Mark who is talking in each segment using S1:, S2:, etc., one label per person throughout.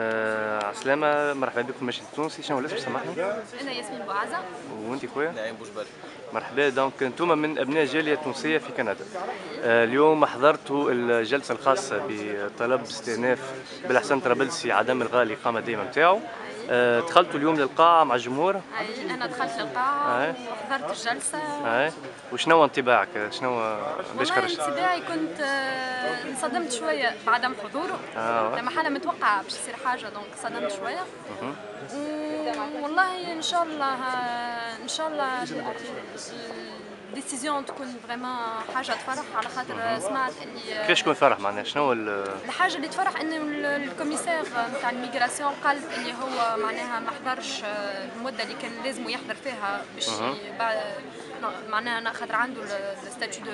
S1: آه عسلامة مرحبا بكم ماشي التونسي. شنو الاسم؟ سامحني.
S2: أنا ياسمين بوعزة.
S1: وأنت خويا؟
S3: نعيم بوجبري
S1: مرحبا. donc أنتم من أبناء الجاليه التونسيه في كندا. آه اليوم حضرتوا الجلسة الخاصة بطلب استئناف بلحسن طرابلسي عدم الغاء الإقامة الدائمة نتاعو آه دخلتوا اليوم للقاعة مع الجمهور؟
S2: أي أنا دخلت للقاعة
S1: أي.
S2: وحضرت الجلسة.
S1: أي. وشنو انطباعك؟ شنو باش خرجت؟
S2: انطباعي كنت آه، انصدمت شوية بعدم حضوره
S1: آه.
S2: لما حالا متوقعة باش يصير حاجة donc صدمت شوية. و- والله إن شاء الله إن شاء الله ال décision تكون vraiment حاجة تفرح على خاطر سمعت اللي
S1: كيفاش شكون فرح معناها؟ شنو ال-
S2: الحاجة اللي تفرح إنه ال- ال commissaire نتاع ال immigration قال اللي هو معناها ما حضرش آه، المدة اللي كان لازم يحضر فيها باش معناها خاطر عنده ال statut de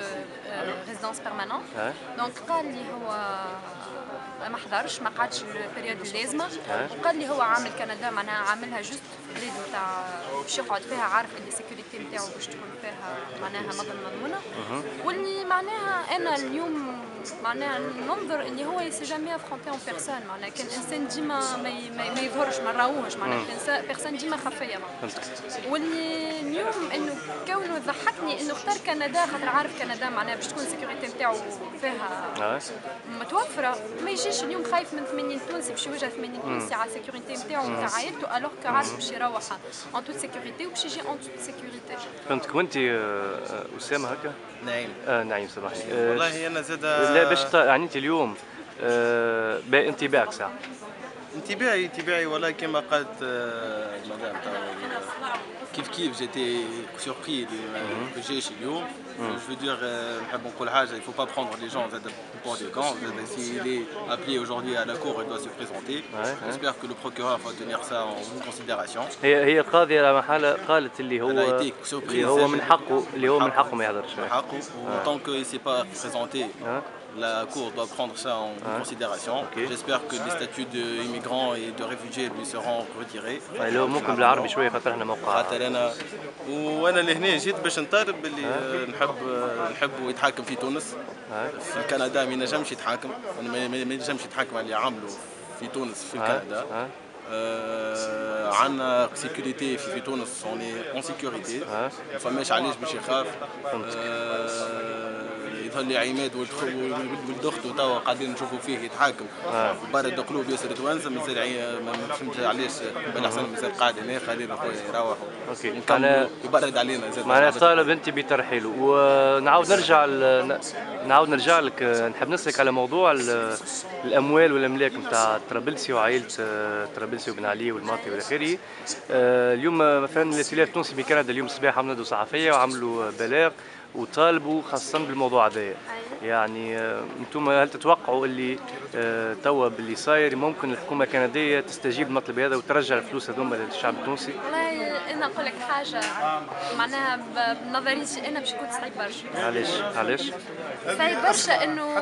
S2: résidence
S1: permanente.
S2: donc قال لي هو ما حضرش ما قعدش ال période اللازمه وقال لي هو عامل كندا معناها عاملها juste في بلاد نتاع باش يقعد فيها عارف اللي ال sécurité نتاعو باش تكون فيها معناها مضمون مضمونة. واللي معناها أنا اليوم معناها ننظر اللي هو il sait jamais affronter une personne معناها كان إنسان ديما ما, ما, يظهرش ما نراوهش معناها كان personne ديما خفية. معناها. واللي اليوم إنه كونه ضحكني إنه اختار كندا خاطر عارف كندا معناها باش تكون ال sécurité نتاعو فيها
S1: آه.
S2: متوفرة. ما يجيش اليوم خايف من 80 تونسي باش يواجه 80 تونسي على ال sécurité نتاعو ونتاع عائلته alors que عارف باش يروح en toute sécurité وباش يجي en toute sécurité
S1: فهمتك وانت أسامة هكا؟
S3: نعيم.
S1: آه نعيم سامحني
S3: والله أنا زاد
S1: آه، باش يعني أنت اليوم آه، انطباعك ساعة.
S3: انطباعي انطباعي ولا كما قالت آه، مدام كيف كيف جيتي سوربري جيش اليوم جو دير نحب نقول حاجة il faut pas prendre les gens زاد pour des cons زاد si il est appelé aujourd'hui à la cour il doit se présenter. J'espère que le procureur va tenir
S1: هي هي القاضية على محل قالت اللي هو اللي هو من حقه اللي هو من حقه ما يهضرش من
S3: حقه. وطون كو سي با pas la Cour doit prendre ça en considération. J'espère que les statuts d'immigrants et de réfugiés lui seront retirés.
S1: هو ممكن بالعربي شوية خاطر إحنا موقع
S3: خاطر أنا وانا لهنا جيت باش نطالب اللي نحب نحب يتحاكم في تونس في كندا ما ينجمش يتحاكم ما ينجمش يتحاكم على اللي عملوا في تونس في كندا آه عندنا sécurité في, في تونس
S1: en
S3: sécurité فماش علاش باش يخاف آه يظهر لي عماد ولد أخته توا قاعدين نشوفوا فيه يتحاكم. برد قلوب ياسر توانسة مازال ما فهمتش علاش بالاحسن مازال قاعد هنا خلينا خويا يروحوا. نكملوا
S1: أنا-
S3: يبرد علينا زاد
S1: معناها طالب أنت بترحيله. ونعاود نرجع ل- نعاود نرجع لك. آه، نحب نسألك على موضوع ال- الأموال والأملاك نتاع طرابلسي وعائلة آه، طرابلسي وبن علي والماطي والى اخره آه، اليوم آه، مثلا الائتلاف التونسي بكندا اليوم الصباح عملوا صحفية وعملوا آه، بلاغ. وطالبوا خاصه بالموضوع هذايا يعني آه، أنتم هل تتوقعوا اللي آه، توا باللي صاير ممكن الحكومة الكندية تستجيب للمطلب هذا وترجع الفلوس هذوما للشعب التونسي؟
S2: والله أنا نقول لك حاجة. معناها ب- بنظريتي أنا باش يكون صعيب برشا.
S1: علاش؟ علاش؟
S2: صعيب برشا إنه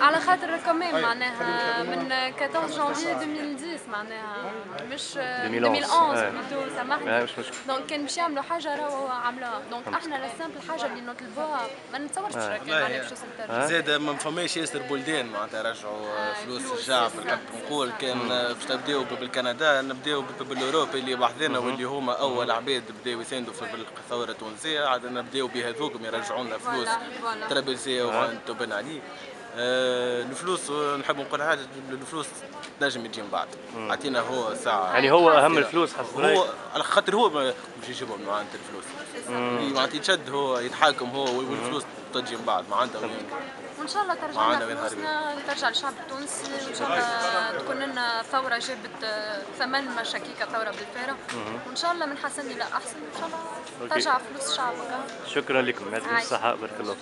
S2: على خاطر كمان معناها من 14 جانفي 2010 معناها. مش
S1: 2011
S2: 2011
S1: آه.
S2: بلوتو
S1: آه،
S2: سامحني. دونك كان باش يعملوا حاجة راهو عملوها. دونك إحنا لا سامبل حاجة اللي نطلبوها ما نتصورش باش كان معناها باش توصل الترجمة.
S3: زاد ما فماش ياسر بلدان معناتها رجعوا فلوس الشعب نحب نقول كان باش نبداو بالكندا نبداو بالاوروبي اللي وحدنا واللي هما أول عباد بداو يساندوا في الثورة التونسية عاد نبداو بهذوكم يرجعوا لنا فلوس. طرابلسيه وأنتو بن علي. آه، الفلوس نحب نقول حاجة الفلوس تنجم تجي من بعد. عطينا هو ساعة
S1: يعني هو أهم الفلوس حسب
S3: هو على خاطر هو مش يجيبهم معناتها الفلوس. معناتها يتشد هو يتحاكم هو والفلوس تجي من بعد معناتها
S2: وإن شاء الله ترجع لنا. فلوسنا ترجع للشعب التونسي وإن شاء الله تكون لنا ثورة جابت آه، ثمن مشاكيك ثورة بالفارغ وإن شاء الله من حسن إلى أحسن إن شاء الله. ترجع فلوس الشعب
S1: شكرا لكم. يعطيكم. الصحة. بارك الله